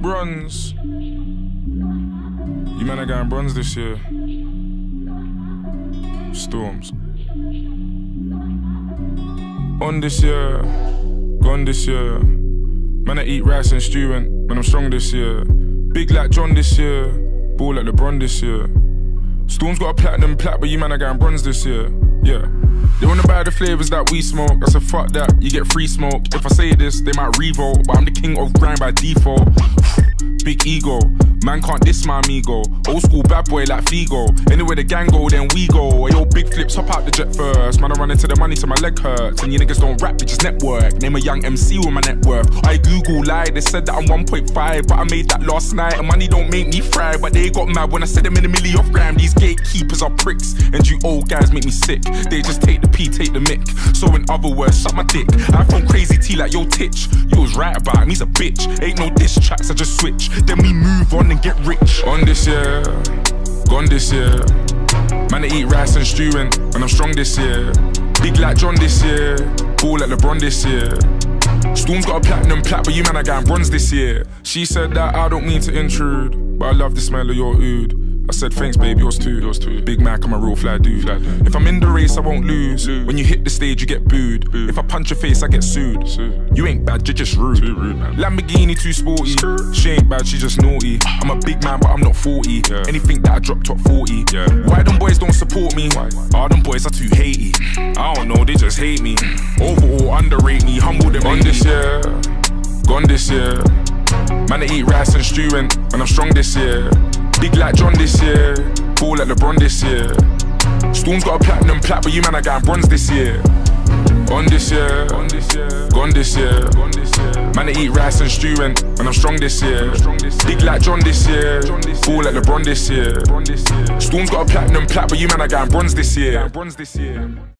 Bronze. You man are going bronze this year. Stormz. On this year, gone this year. Man, I eat rice and stew and man, I'm strong this year. Big like John this year, ball like LeBron this year. Stormz got a platinum plat, but you man are going bronze this year. Yeah. They wanna buy the flavors that we smoke. I said, fuck that, you get free smoke. If I say this, they might revolt, but I'm the king of grind by default. Big ego, man can't diss my amigo. Old school bad boy like Figo. Anywhere the gang go, then we go. Yo, big flips, hop out the jet first. Man, I run into the money till my leg hurts. And you niggas don't rap, bitches network. Name a young MC with my net worth. I Google lie, they said that I'm 1.5, but I made that last night. And money don't make me fry, but they got mad when I said them in a million off gram. These gatekeepers are pricks, and you old guys make me sick. They just take the P, take the mic. So in other words, suck my dick. I phone crazy T like yo titch. You was right about him, he's a bitch. Ain't no diss tracks, I just switch. Then we move on and get rich. On this year, gone this year. Man, I eat rice and stew and, and I'm strong this year. Big like John this year, ball like LeBron this year. Stormz got a platinum plat, but you man are going bronze this year. She said that I don't mean to intrude, but I love the smell of your oud. I said thanks, babe, yours too. Yours too. Big Mac, I'm a real fly dude. Fly dude. If I'm in the race, I won't lose. lose. When you hit the stage, you get booed. If I punch your face, I get sued. You ain't bad, you're just rude. Too rude Lamborghini too sporty. Skrr. She ain't bad, she just naughty. I'm a big man, but I'm not 40. Yeah. Anything that I drop top 40. Yeah. Why them boys don't support me? Why? All them boys are too hatey. I don't know, they just hate me. Overall, underrate me, humble them. On this year, gone this year. Man, I eat rice and stew and, and I'm strong this year. Big like John this year, ball like LeBron this year. Stormz got a platinum plat, but you man are going bronze this year. On this year, gone this year. Man, I eat rice and stew and, and I'm strong this year. Big like John this year, ball like LeBron this year. Stormz got a platinum plat, but you man are going bronze this year.